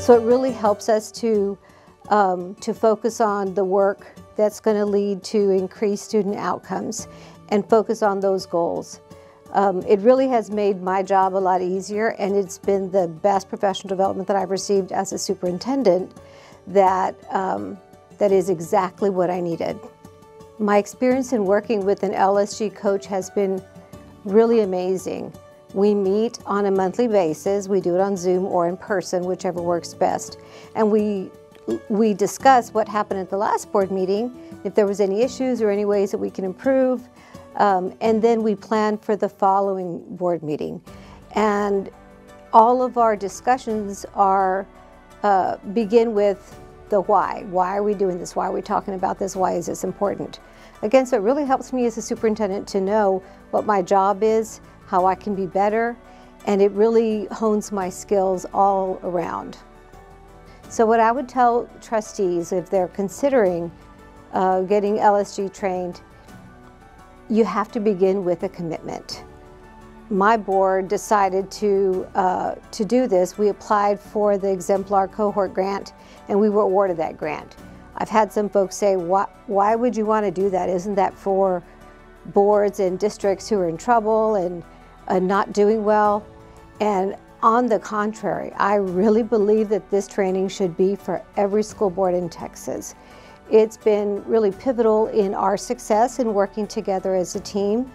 So it really helps us to, um, to focus on the work that's going to lead to increased student outcomes and focus on those goals. Um, it really has made my job a lot easier and it's been the best professional development that I've received as a superintendent that, um, that is exactly what I needed. My experience in working with an LSG coach has been really amazing. We meet on a monthly basis. We do it on Zoom or in person, whichever works best. And we, we discuss what happened at the last board meeting, if there was any issues or any ways that we can improve. Um, and then we plan for the following board meeting. And all of our discussions are uh, begin with the why. Why are we doing this? Why are we talking about this? Why is this important? Again, so it really helps me as a superintendent to know what my job is, how I can be better, and it really hones my skills all around. So what I would tell trustees if they're considering uh, getting LSG trained, you have to begin with a commitment. My board decided to, uh, to do this. We applied for the exemplar cohort grant and we were awarded that grant. I've had some folks say, why, why would you want to do that? Isn't that for boards and districts who are in trouble and uh, not doing well? And on the contrary, I really believe that this training should be for every school board in Texas. It's been really pivotal in our success in working together as a team.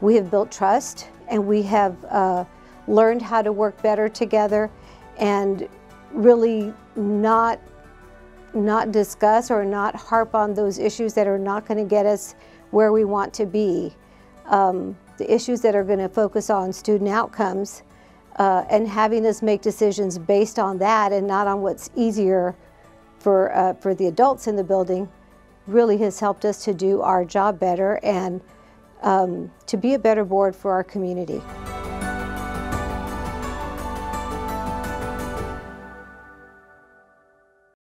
We have built trust and we have uh, learned how to work better together and really not not discuss or not harp on those issues that are not going to get us where we want to be. Um, the issues that are going to focus on student outcomes uh, and having us make decisions based on that and not on what's easier for, uh, for the adults in the building really has helped us to do our job better and um, to be a better board for our community.